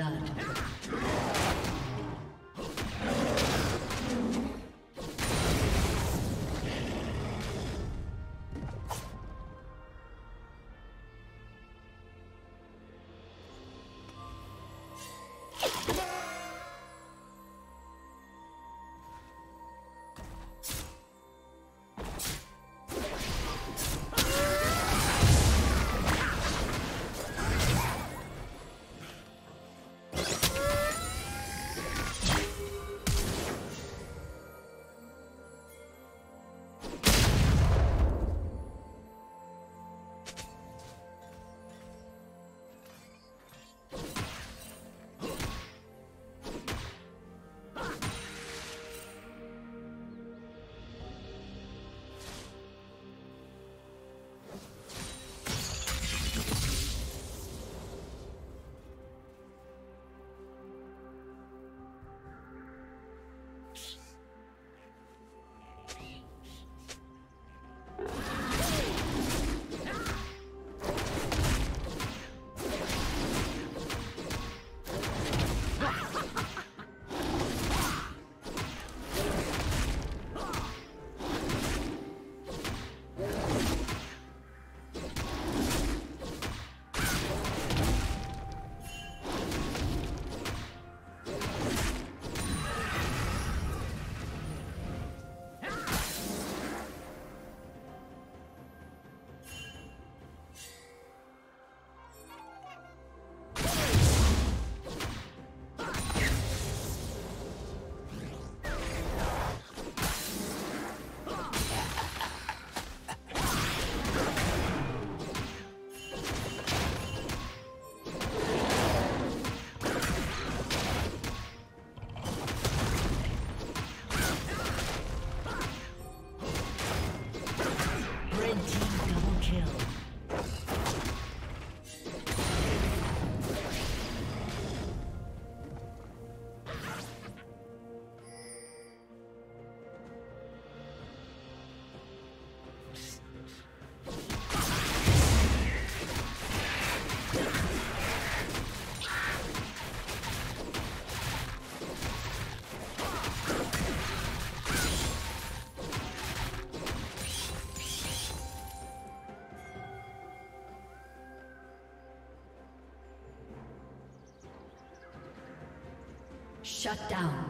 blood. Thanks. Shut down.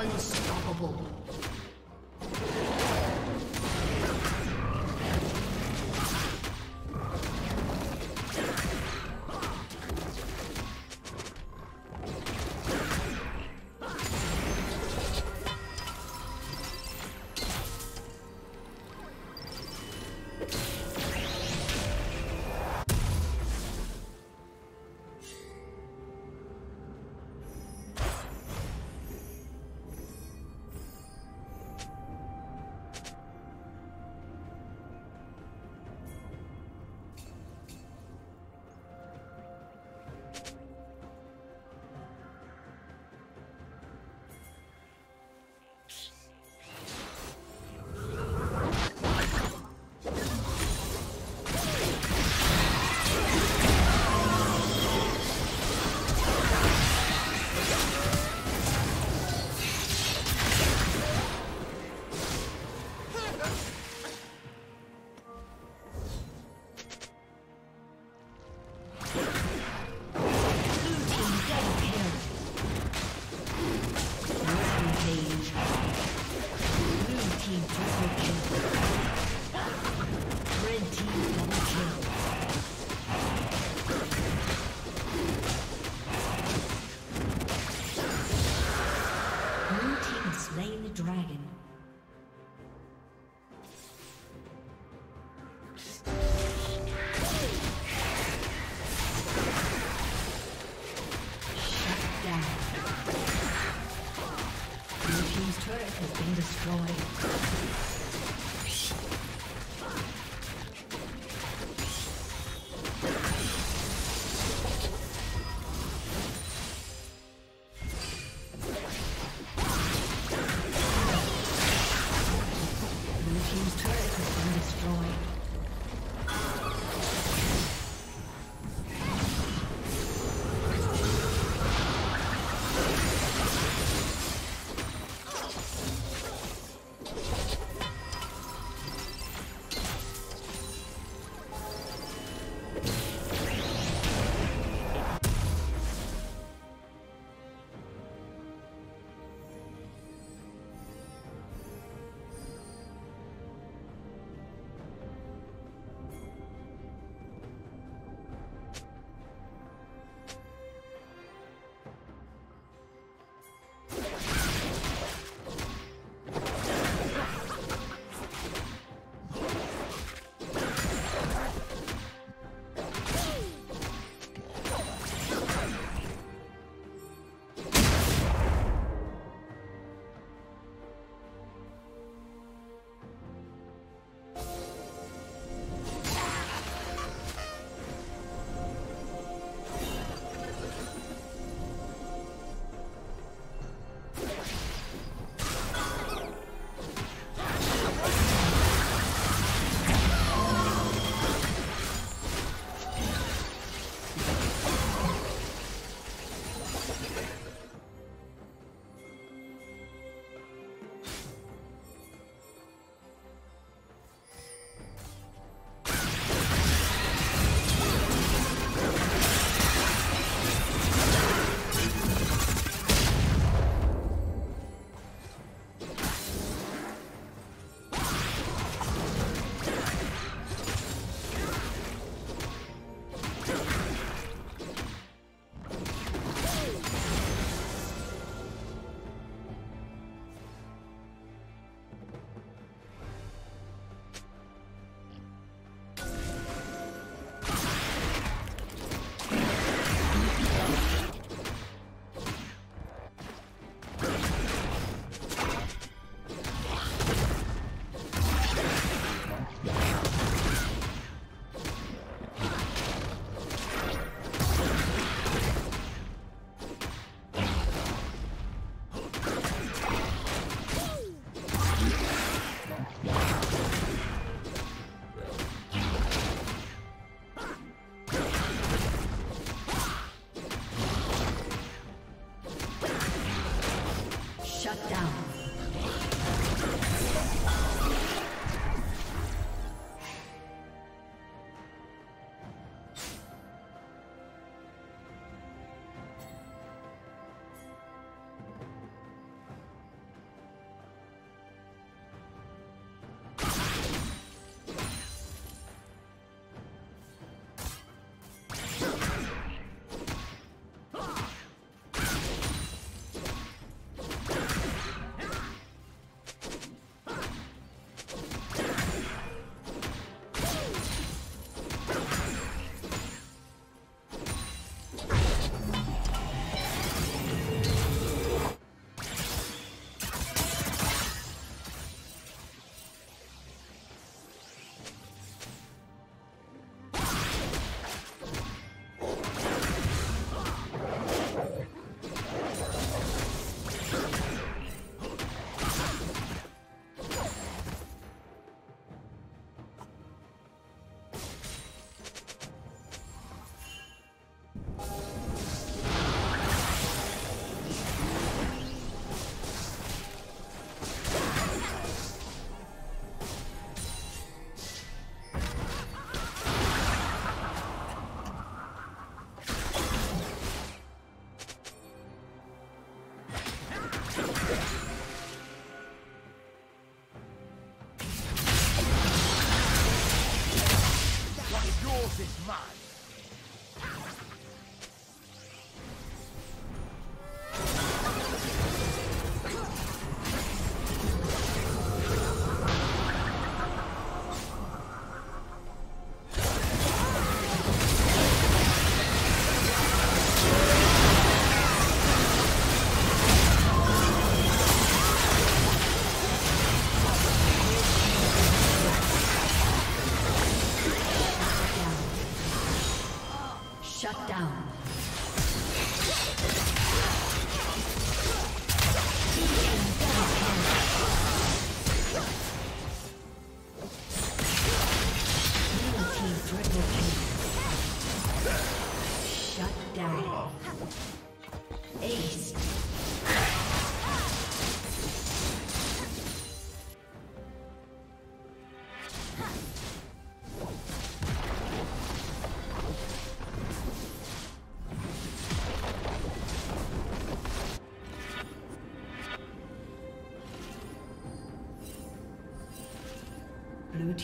Unstoppable.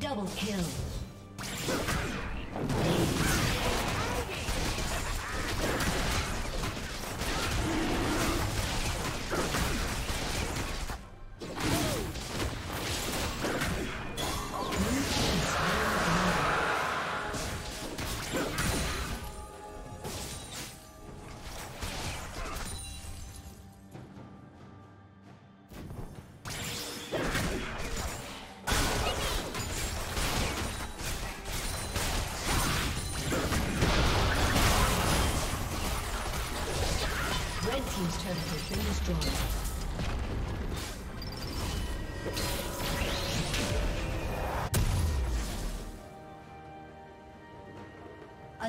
Double kill.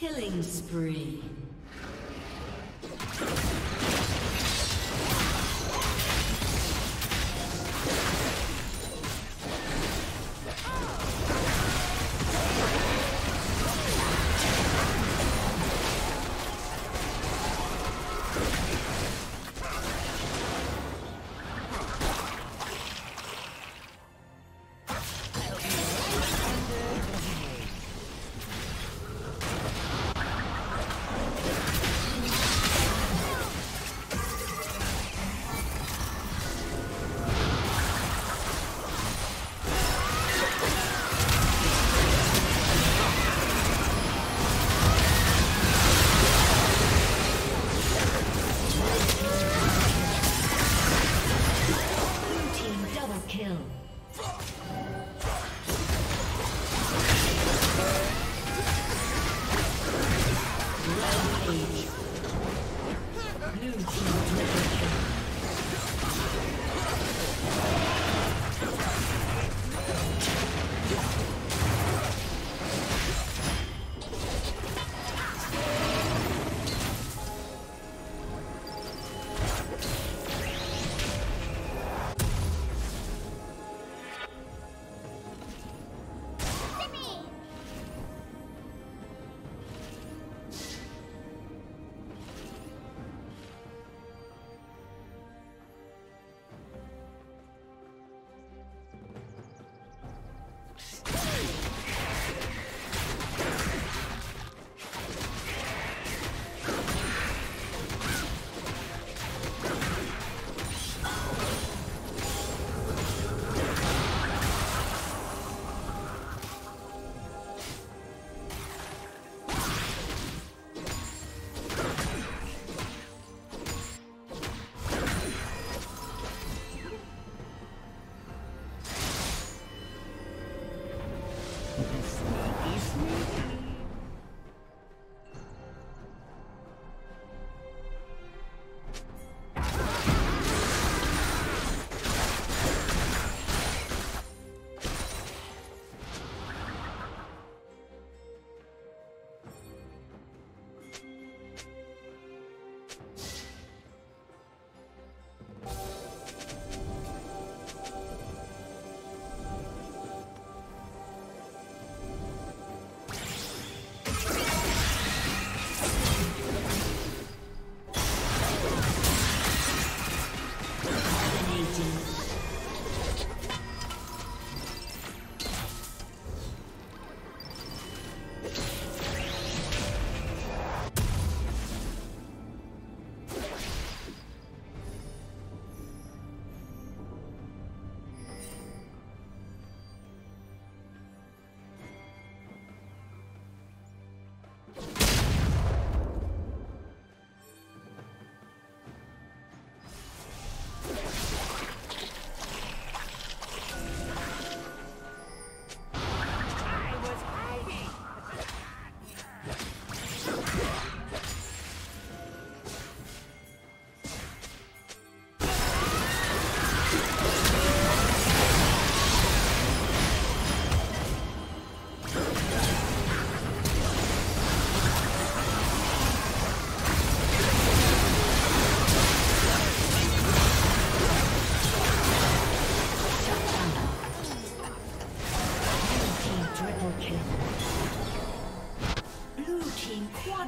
Killing spree.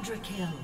Quadra kill.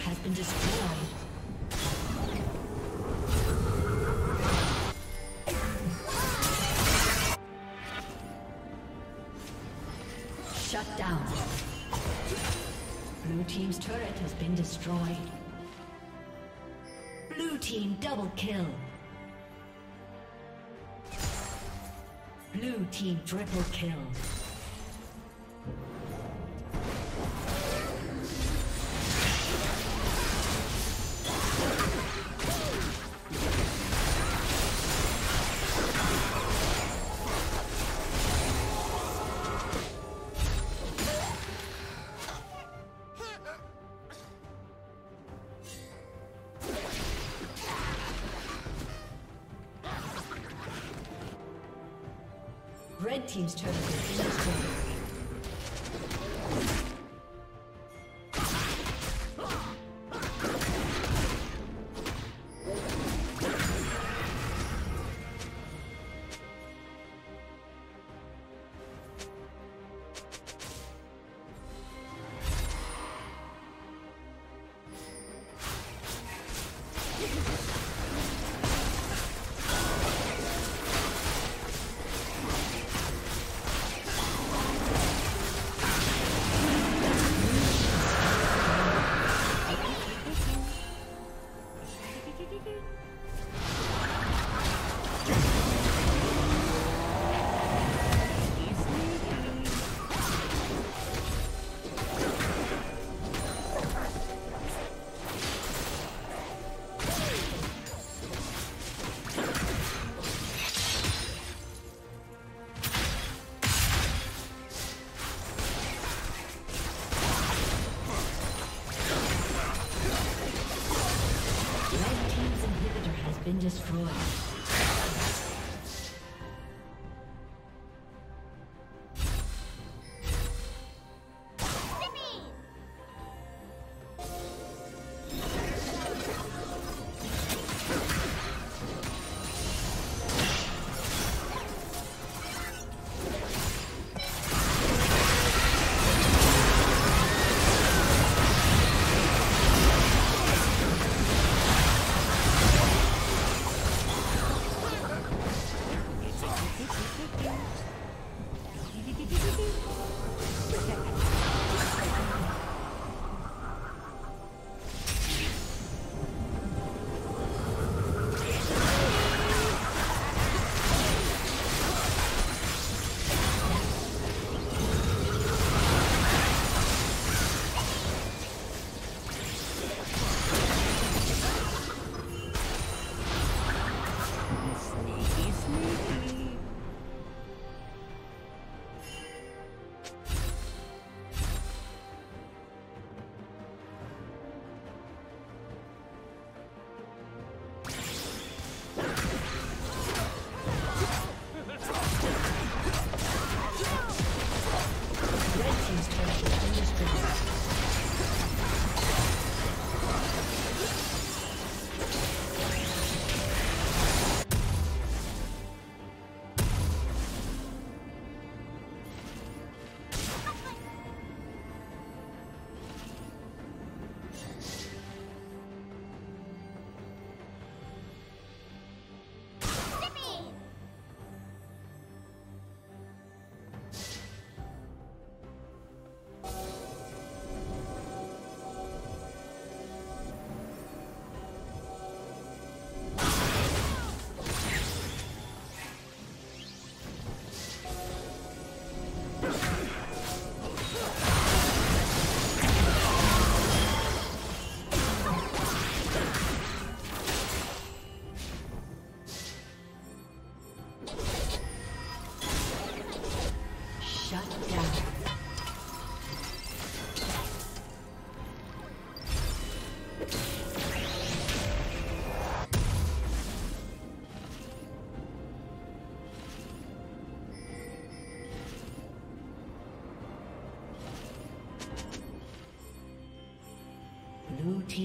has been destroyed. Shut down. Blue team's turret has been destroyed. Blue team double kill. Blue team triple kill.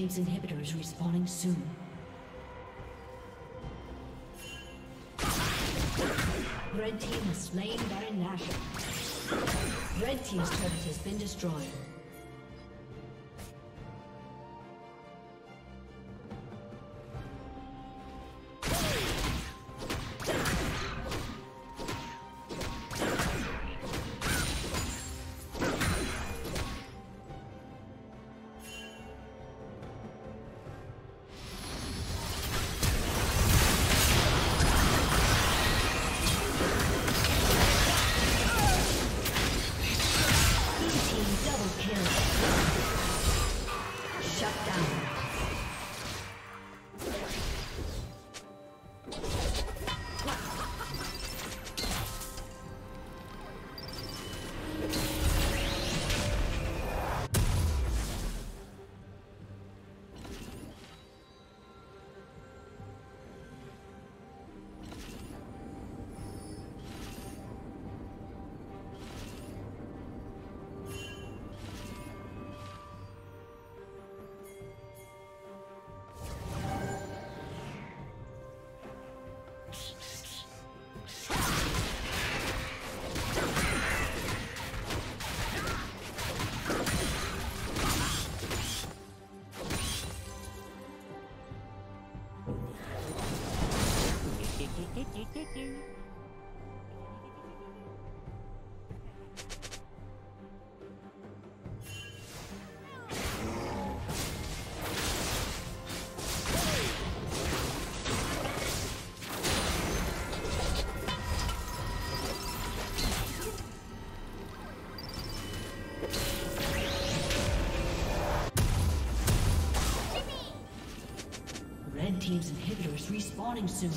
Team's inhibitor is respawning soon. Red Team has slain Baron Nashor. Red Team's turret has been destroyed. Respawning soon.